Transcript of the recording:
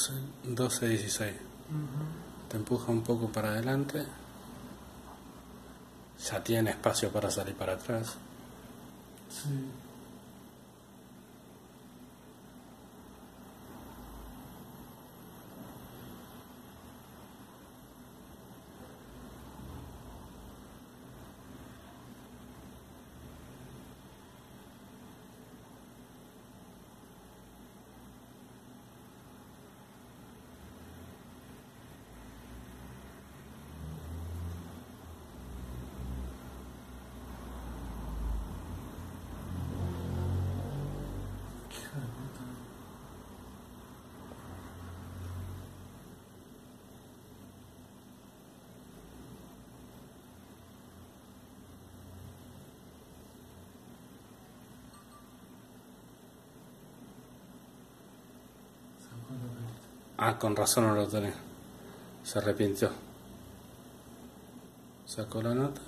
12, 12, 16. Te empuja un poco para adelante. Ya tiene espacio para salir para atrás. Sí. Ah, con razón no lo tenés. Se arrepintió. Sacó la nota